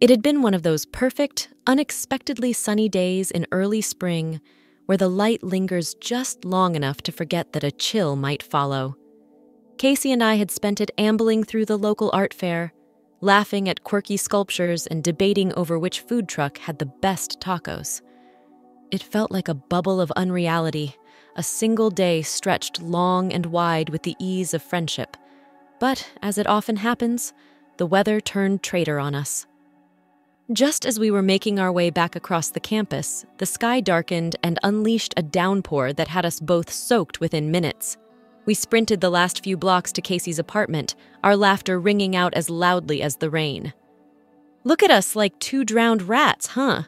It had been one of those perfect, unexpectedly sunny days in early spring where the light lingers just long enough to forget that a chill might follow. Casey and I had spent it ambling through the local art fair, laughing at quirky sculptures and debating over which food truck had the best tacos. It felt like a bubble of unreality, a single day stretched long and wide with the ease of friendship. But, as it often happens, the weather turned traitor on us. Just as we were making our way back across the campus, the sky darkened and unleashed a downpour that had us both soaked within minutes. We sprinted the last few blocks to Casey's apartment, our laughter ringing out as loudly as the rain. Look at us like two drowned rats, huh?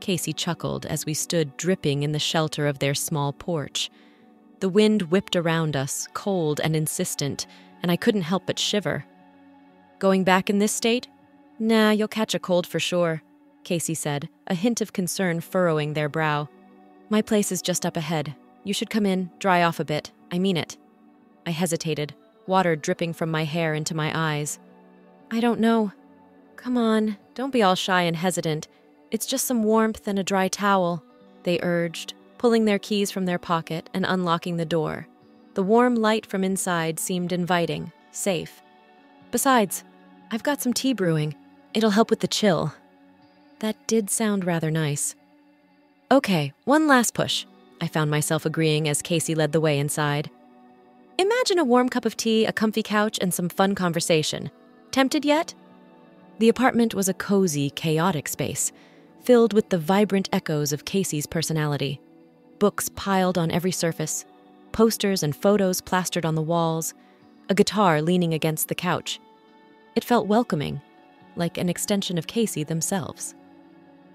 Casey chuckled as we stood dripping in the shelter of their small porch. The wind whipped around us, cold and insistent, and I couldn't help but shiver. Going back in this state? Nah, you'll catch a cold for sure, Casey said, a hint of concern furrowing their brow. My place is just up ahead. You should come in, dry off a bit. I mean it. I hesitated, water dripping from my hair into my eyes. I don't know. Come on, don't be all shy and hesitant. It's just some warmth and a dry towel, they urged, pulling their keys from their pocket and unlocking the door. The warm light from inside seemed inviting, safe. Besides, I've got some tea brewing. It'll help with the chill. That did sound rather nice. Okay, one last push, I found myself agreeing as Casey led the way inside. Imagine a warm cup of tea, a comfy couch, and some fun conversation. Tempted yet? The apartment was a cozy, chaotic space, filled with the vibrant echoes of Casey's personality. Books piled on every surface, posters and photos plastered on the walls, a guitar leaning against the couch. It felt welcoming, like an extension of Casey themselves.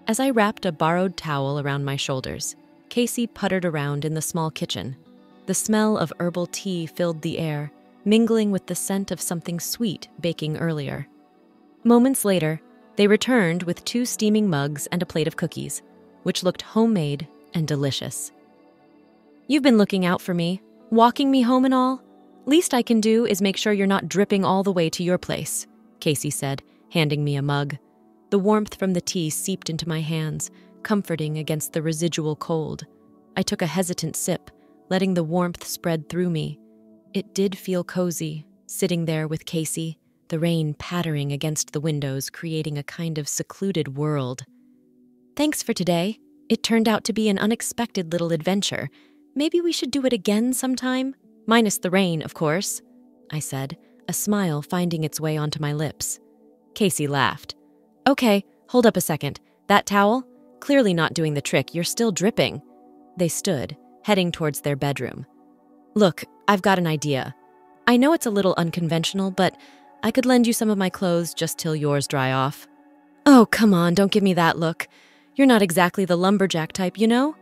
As I wrapped a borrowed towel around my shoulders, Casey puttered around in the small kitchen. The smell of herbal tea filled the air, mingling with the scent of something sweet baking earlier. Moments later, they returned with two steaming mugs and a plate of cookies, which looked homemade and delicious. You've been looking out for me, walking me home and all. Least I can do is make sure you're not dripping all the way to your place, Casey said, handing me a mug. The warmth from the tea seeped into my hands, comforting against the residual cold. I took a hesitant sip, letting the warmth spread through me. It did feel cozy, sitting there with Casey, the rain pattering against the windows, creating a kind of secluded world. Thanks for today. It turned out to be an unexpected little adventure. Maybe we should do it again sometime? Minus the rain, of course, I said, a smile finding its way onto my lips. Casey laughed. Okay, hold up a second. That towel? Clearly not doing the trick, you're still dripping. They stood, heading towards their bedroom. Look, I've got an idea. I know it's a little unconventional, but I could lend you some of my clothes just till yours dry off. Oh, come on, don't give me that look. You're not exactly the lumberjack type, you know?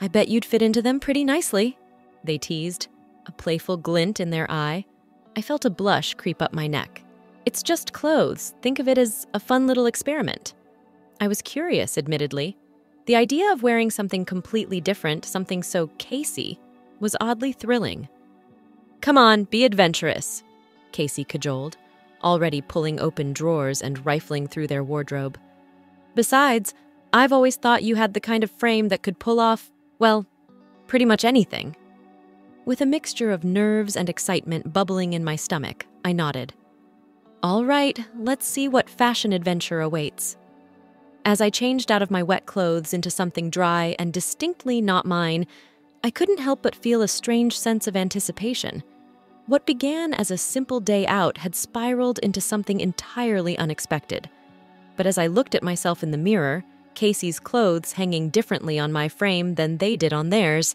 I bet you'd fit into them pretty nicely, they teased, a playful glint in their eye. I felt a blush creep up my neck. It's just clothes. Think of it as a fun little experiment. I was curious, admittedly. The idea of wearing something completely different, something so Casey, was oddly thrilling. Come on, be adventurous, Casey cajoled, already pulling open drawers and rifling through their wardrobe. Besides, I've always thought you had the kind of frame that could pull off, well, pretty much anything. With a mixture of nerves and excitement bubbling in my stomach, I nodded. All right, let's see what fashion adventure awaits. As I changed out of my wet clothes into something dry and distinctly not mine, I couldn't help but feel a strange sense of anticipation. What began as a simple day out had spiraled into something entirely unexpected. But as I looked at myself in the mirror, Casey's clothes hanging differently on my frame than they did on theirs,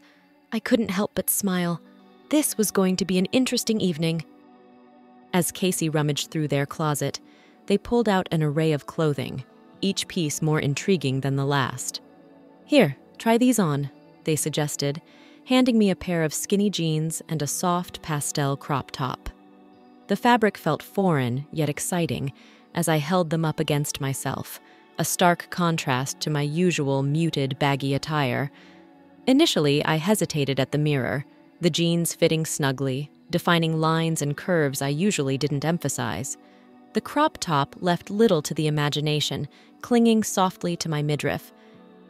I couldn't help but smile. This was going to be an interesting evening. As Casey rummaged through their closet, they pulled out an array of clothing each piece more intriguing than the last. Here, try these on, they suggested, handing me a pair of skinny jeans and a soft pastel crop top. The fabric felt foreign, yet exciting, as I held them up against myself, a stark contrast to my usual muted, baggy attire. Initially, I hesitated at the mirror, the jeans fitting snugly, defining lines and curves I usually didn't emphasize. The crop top left little to the imagination, clinging softly to my midriff.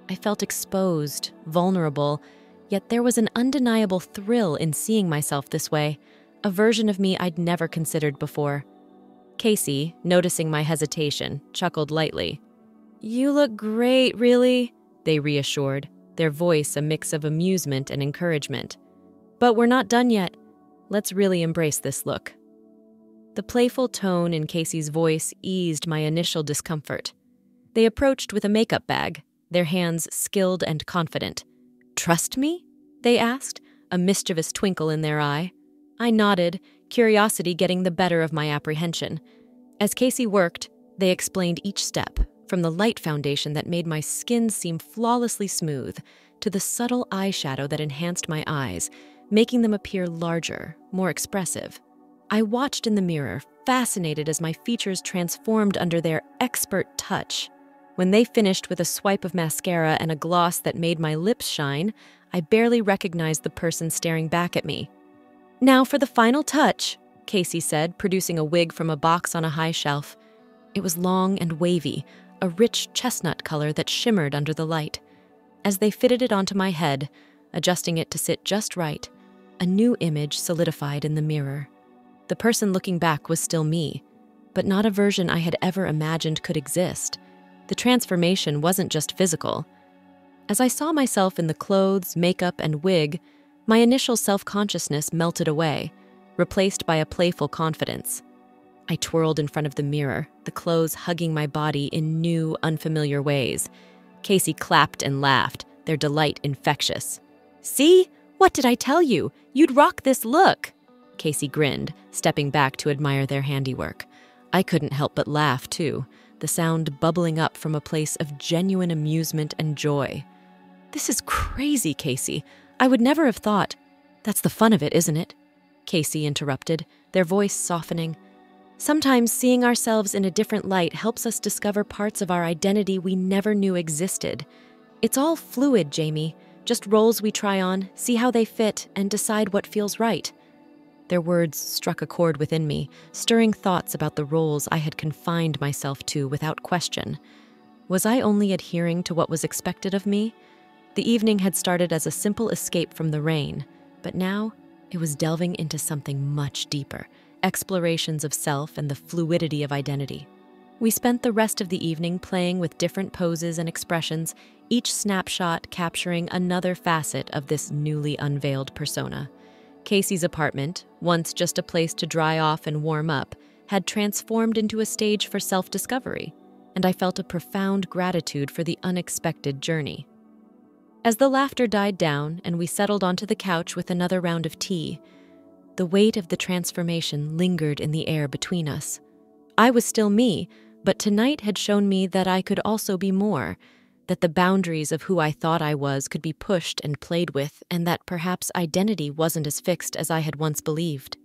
I felt exposed, vulnerable, yet there was an undeniable thrill in seeing myself this way, a version of me I'd never considered before. Casey, noticing my hesitation, chuckled lightly. You look great, really, they reassured, their voice a mix of amusement and encouragement. But we're not done yet. Let's really embrace this look. The playful tone in Casey's voice eased my initial discomfort. They approached with a makeup bag, their hands skilled and confident. Trust me? They asked, a mischievous twinkle in their eye. I nodded, curiosity getting the better of my apprehension. As Casey worked, they explained each step, from the light foundation that made my skin seem flawlessly smooth to the subtle eyeshadow that enhanced my eyes, making them appear larger, more expressive. I watched in the mirror, fascinated as my features transformed under their expert touch. When they finished with a swipe of mascara and a gloss that made my lips shine, I barely recognized the person staring back at me. Now for the final touch, Casey said, producing a wig from a box on a high shelf. It was long and wavy, a rich chestnut color that shimmered under the light. As they fitted it onto my head, adjusting it to sit just right, a new image solidified in the mirror. The person looking back was still me, but not a version I had ever imagined could exist. The transformation wasn't just physical. As I saw myself in the clothes, makeup, and wig, my initial self consciousness melted away, replaced by a playful confidence. I twirled in front of the mirror, the clothes hugging my body in new, unfamiliar ways. Casey clapped and laughed, their delight infectious. See? What did I tell you? You'd rock this look. Casey grinned, stepping back to admire their handiwork. I couldn't help but laugh, too, the sound bubbling up from a place of genuine amusement and joy. This is crazy, Casey. I would never have thought. That's the fun of it, isn't it? Casey interrupted, their voice softening. Sometimes seeing ourselves in a different light helps us discover parts of our identity we never knew existed. It's all fluid, Jamie. Just roles we try on, see how they fit, and decide what feels right. Their words struck a chord within me, stirring thoughts about the roles I had confined myself to without question. Was I only adhering to what was expected of me? The evening had started as a simple escape from the rain, but now it was delving into something much deeper explorations of self and the fluidity of identity. We spent the rest of the evening playing with different poses and expressions, each snapshot capturing another facet of this newly unveiled persona. Casey's apartment, once just a place to dry off and warm up, had transformed into a stage for self discovery, and I felt a profound gratitude for the unexpected journey. As the laughter died down and we settled onto the couch with another round of tea, the weight of the transformation lingered in the air between us. I was still me, but tonight had shown me that I could also be more that the boundaries of who I thought I was could be pushed and played with, and that perhaps identity wasn't as fixed as I had once believed.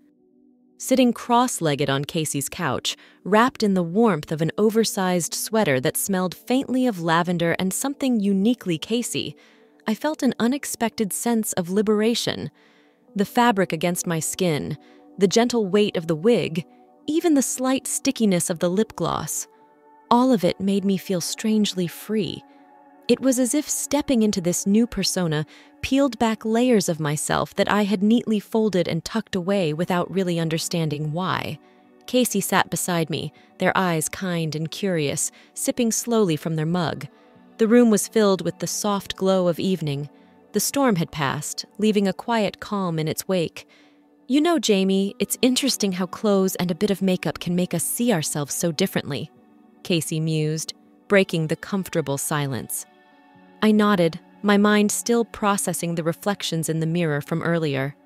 Sitting cross legged on Casey's couch, wrapped in the warmth of an oversized sweater that smelled faintly of lavender and something uniquely Casey, I felt an unexpected sense of liberation. The fabric against my skin, the gentle weight of the wig, even the slight stickiness of the lip gloss. All of it made me feel strangely free it was as if stepping into this new persona peeled back layers of myself that I had neatly folded and tucked away without really understanding why. Casey sat beside me, their eyes kind and curious, sipping slowly from their mug. The room was filled with the soft glow of evening. The storm had passed, leaving a quiet calm in its wake. You know, Jamie, it's interesting how clothes and a bit of makeup can make us see ourselves so differently, Casey mused, breaking the comfortable silence. I nodded, my mind still processing the reflections in the mirror from earlier.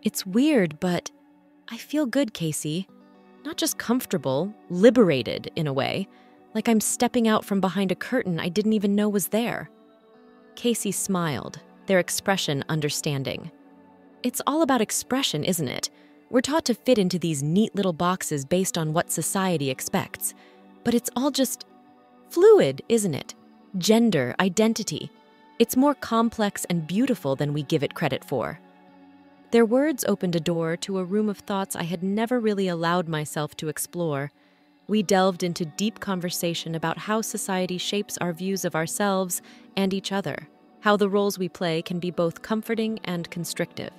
It's weird, but I feel good, Casey. Not just comfortable, liberated in a way, like I'm stepping out from behind a curtain I didn't even know was there. Casey smiled, their expression understanding. It's all about expression, isn't it? We're taught to fit into these neat little boxes based on what society expects. But it's all just fluid, isn't it? Gender, identity. It's more complex and beautiful than we give it credit for. Their words opened a door to a room of thoughts I had never really allowed myself to explore, We delved into deep conversation about how society shapes our views of ourselves and each other, how the roles we play can be both comforting and constrictive.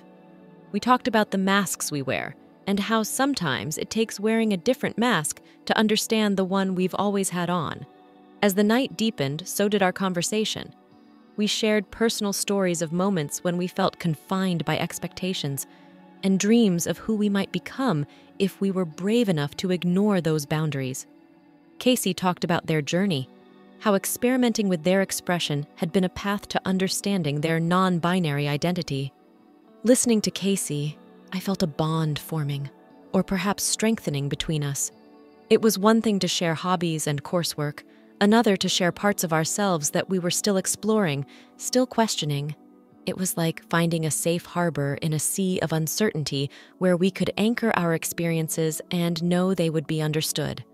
We talked about the masks we wear and how sometimes it takes wearing a different mask to understand the one we've always had on. As the night deepened, so did our conversation. We shared personal stories of moments when we felt confined by expectations and dreams of who we might become if we were brave enough to ignore those boundaries. Casey talked about their journey, how experimenting with their expression had been a path to understanding their non binary identity. Listening to Casey, I felt a bond forming, or perhaps strengthening between us. It was one thing to share hobbies and coursework, another to share parts of ourselves that we were still exploring, still questioning. It was like finding a safe harbor in a sea of uncertainty where we could anchor our experiences and know they would be understood.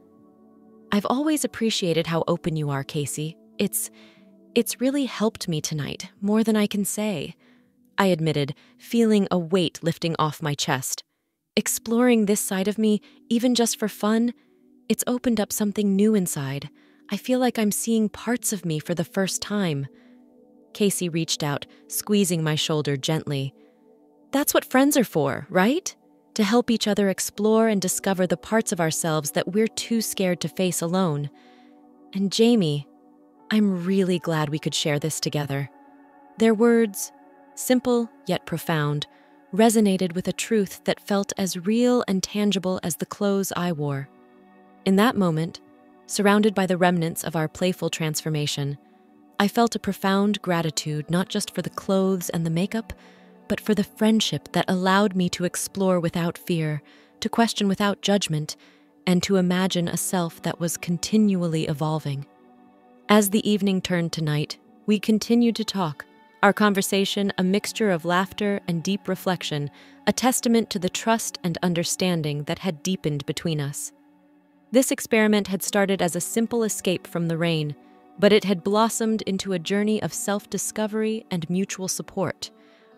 I've always appreciated how open you are, Casey. It's it's really helped me tonight, more than I can say. I admitted, feeling a weight lifting off my chest. Exploring this side of me, even just for fun, it's opened up something new inside. I feel like I'm seeing parts of me for the first time. Casey reached out, squeezing my shoulder gently. That's what friends are for, right? To help each other explore and discover the parts of ourselves that we're too scared to face alone. And Jamie, I'm really glad we could share this together. Their words, simple yet profound, resonated with a truth that felt as real and tangible as the clothes I wore. In that moment, surrounded by the remnants of our playful transformation, I felt a profound gratitude not just for the clothes and the makeup, but for the friendship that allowed me to explore without fear, to question without judgment, and to imagine a self that was continually evolving. As the evening turned to night, we continued to talk, our conversation a mixture of laughter and deep reflection, a testament to the trust and understanding that had deepened between us. This experiment had started as a simple escape from the rain, but it had blossomed into a journey of self discovery and mutual support,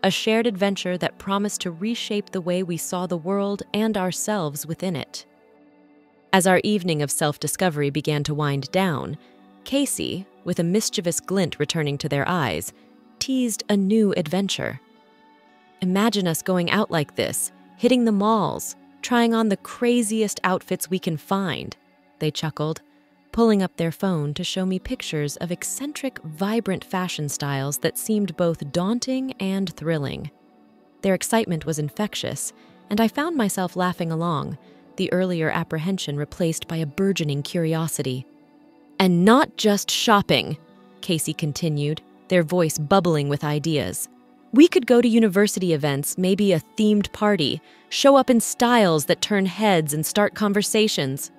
a shared adventure that promised to reshape the way we saw the world and ourselves within it. As our evening of self discovery began to wind down, Casey, with a mischievous glint returning to their eyes, teased a new adventure. Imagine us going out like this, hitting the malls, trying on the craziest outfits we can find, they chuckled, pulling up their phone to show me pictures of eccentric, vibrant fashion styles that seemed both daunting and thrilling. Their excitement was infectious, and I found myself laughing along, the earlier apprehension replaced by a burgeoning curiosity. And not just shopping, Casey continued, their voice bubbling with ideas. We could go to university events, maybe a themed party, show up in styles that turn heads and start conversations.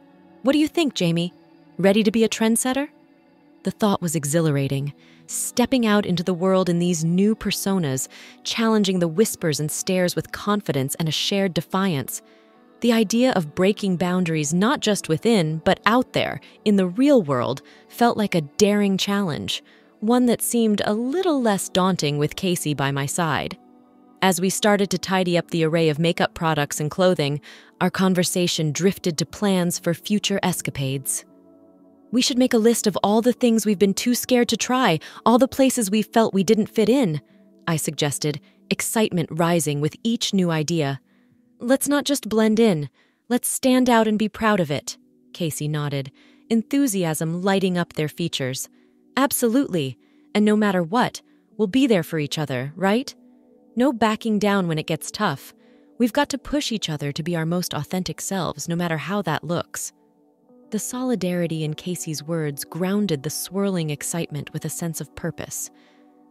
What do you think, Jamie? Ready to be a trendsetter? The thought was exhilarating, stepping out into the world in these new personas, challenging the whispers and stares with confidence and a shared defiance. The idea of breaking boundaries not just within, but out there, in the real world, felt like a daring challenge, one that seemed a little less daunting with Casey by my side. As we started to tidy up the array of makeup products and clothing, our conversation drifted to plans for future escapades. We should make a list of all the things we've been too scared to try, all the places we felt we didn't fit in, I suggested, excitement rising with each new idea. Let's not just blend in, let's stand out and be proud of it, Casey nodded, enthusiasm lighting up their features. Absolutely, and no matter what, we'll be there for each other, right? No backing down when it gets tough. We've got to push each other to be our most authentic selves, no matter how that looks. The solidarity in Casey's words grounded the swirling excitement with a sense of purpose.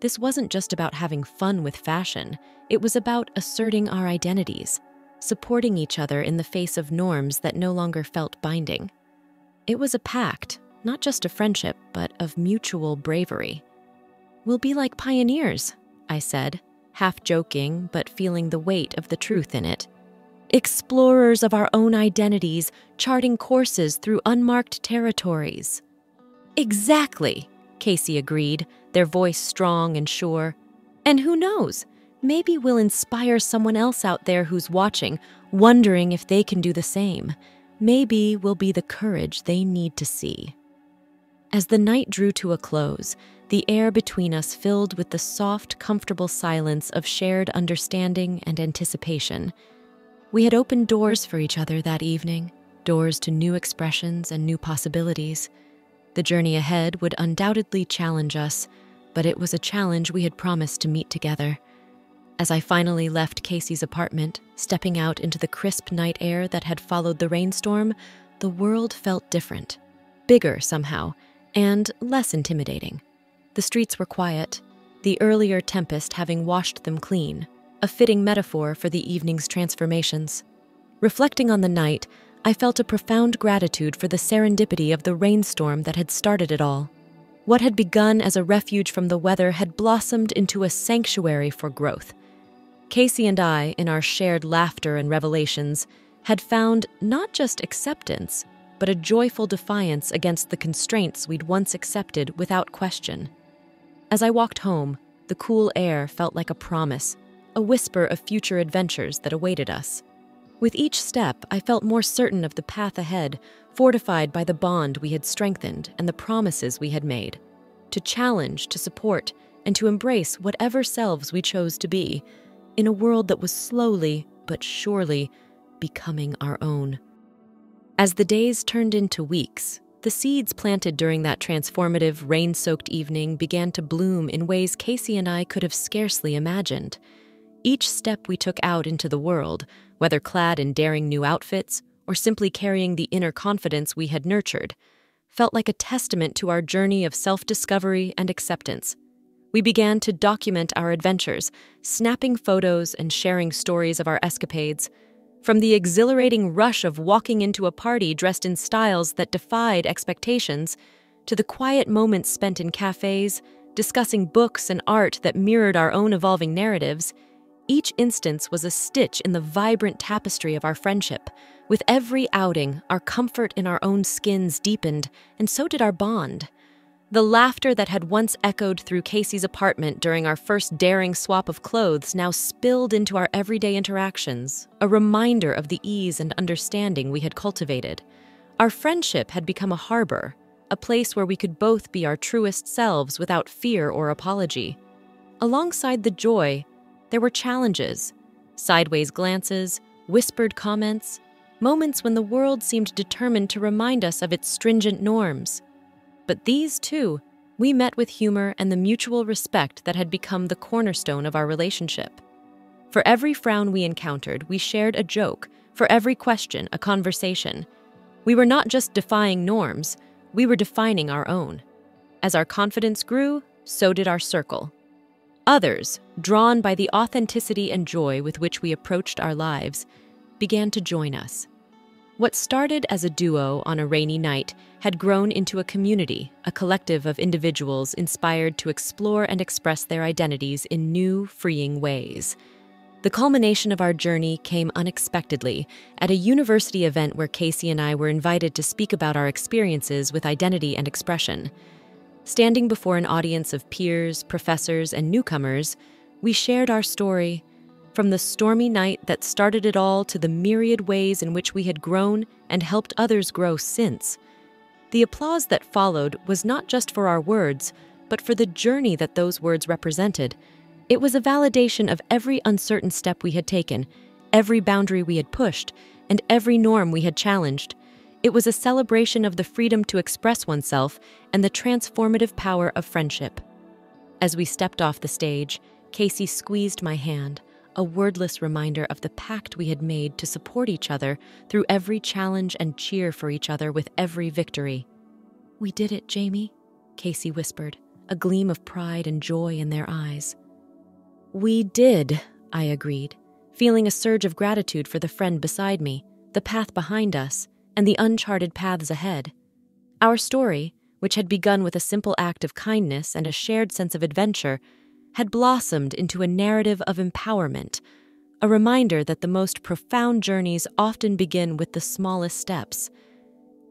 This wasn't just about having fun with fashion, it was about asserting our identities, supporting each other in the face of norms that no longer felt binding. It was a pact, not just a friendship, but of mutual bravery. We'll be like pioneers, I said, half joking, but feeling the weight of the truth in it explorers of our own identities, charting courses through unmarked territories. Exactly, Casey agreed, their voice strong and sure. And who knows, maybe we'll inspire someone else out there who's watching, wondering if they can do the same. maybe we'll be the courage they need to see. As the night drew to a close, the air between us filled with the soft, comfortable silence of shared understanding and anticipation. We had opened doors for each other that evening, doors to new expressions and new possibilities. The journey ahead would undoubtedly challenge us, but it was a challenge we had promised to meet together. As I finally left Casey's apartment, stepping out into the crisp night air that had followed the rainstorm, the world felt different, bigger somehow, and less intimidating. The streets were quiet, the earlier tempest having washed them clean, a fitting metaphor for the evening's transformations. Reflecting on the night, I felt a profound gratitude for the serendipity of the rainstorm that had started it all. What had begun as a refuge from the weather had blossomed into a sanctuary for growth. Casey and I, in our shared laughter and revelations, had found not just acceptance, but a joyful defiance against the constraints we'd once accepted without question. As I walked home, the cool air felt like a promise, a whisper of future adventures that awaited us. With each step, I felt more certain of the path ahead, fortified by the bond we had strengthened and the promises we had made. To challenge, to support, and to embrace whatever selves we chose to be, in a world that was slowly, but surely, becoming our own. As the days turned into weeks, the seeds planted during that transformative, rain soaked evening began to bloom in ways Casey and I could have scarcely imagined. Each step we took out into the world, whether clad in daring new outfits or simply carrying the inner confidence we had nurtured, felt like a testament to our journey of self discovery and acceptance. We began to document our adventures, snapping photos and sharing stories of our escapades from the exhilarating rush of walking into a party dressed in styles that defied expectations, to the quiet moments spent in cafes, discussing books and art that mirrored our own evolving narratives, each instance was a stitch in the vibrant tapestry of our friendship. With every outing, our comfort in our own skins deepened, and so did our bond. The laughter that had once echoed through Casey's apartment during our first daring swap of clothes now spilled into our everyday interactions, a reminder of the ease and understanding we had cultivated. Our friendship had become a harbor, a place where we could both be our truest selves without fear or apology. Alongside the joy, there were challenges sideways glances, whispered comments, moments when the world seemed determined to remind us of its stringent norms. But these, too, we met with humor and the mutual respect that had become the cornerstone of our relationship. For every frown we encountered, we shared a joke, for every question, a conversation. We were not just defying norms, we were defining our own. As our confidence grew, so did our circle. Others, drawn by the authenticity and joy with which we approached our lives, began to join us. What started as a duo on a rainy night had grown into a community, a collective of individuals inspired to explore and express their identities in new, freeing ways. The culmination of our journey came unexpectedly at a university event where Casey and I were invited to speak about our experiences with identity and expression. Standing before an audience of peers, professors, and newcomers, we shared our story, from the stormy night that started it all to the myriad ways in which we had grown and helped others grow since. The applause that followed was not just for our words, but for the journey that those words represented. It was a validation of every uncertain step we had taken, every boundary we had pushed, and every norm we had challenged. It was a celebration of the freedom to express oneself and the transformative power of friendship. As we stepped off the stage, Casey squeezed my hand a wordless reminder of the pact we had made to support each other through every challenge and cheer for each other with every victory. We did it, Jamie, Casey whispered, a gleam of pride and joy in their eyes. We did, I agreed, feeling a surge of gratitude for the friend beside me, the path behind us, and the uncharted paths ahead. Our story, which had begun with a simple act of kindness and a shared sense of adventure, had blossomed into a narrative of empowerment, a reminder that the most profound journeys often begin with the smallest steps.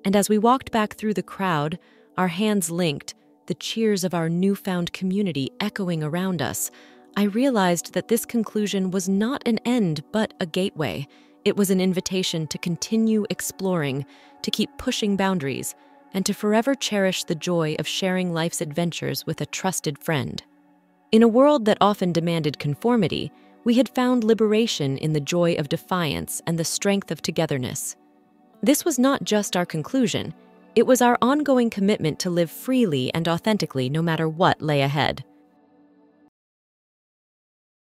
And as we walked back through the crowd, our hands linked, the cheers of our newfound community echoing around us, I realized that this conclusion was not an end but a gateway, It was an invitation to continue exploring, to keep pushing boundaries, and to forever cherish the joy of sharing life's adventures with a trusted friend. In a world that often demanded conformity, we had found liberation in the joy of defiance and the strength of togetherness. This was not just our conclusion, it was our ongoing commitment to live freely and authentically no matter what lay ahead.